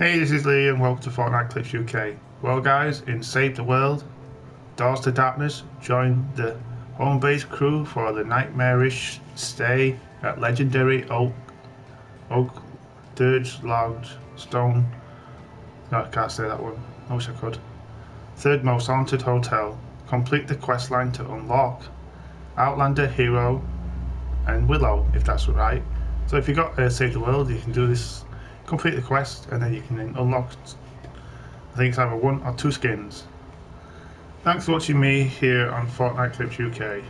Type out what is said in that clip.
Hey, this is Leigh and welcome to Fortnite Clips UK. Well guys, in Save the World, Doors to Darkness, join the home base crew for the nightmarish stay at legendary Oak Oak Dirge Loud Stone No, I can't say that one. I wish I could. Third most haunted hotel. Complete the quest line to unlock Outlander, Hero, and Willow, if that's right. So if you got uh, Save the World, you can do this complete the quest and then you can unlock I think it's either one or two skins. Thanks for watching me here on Fortnite Clips UK.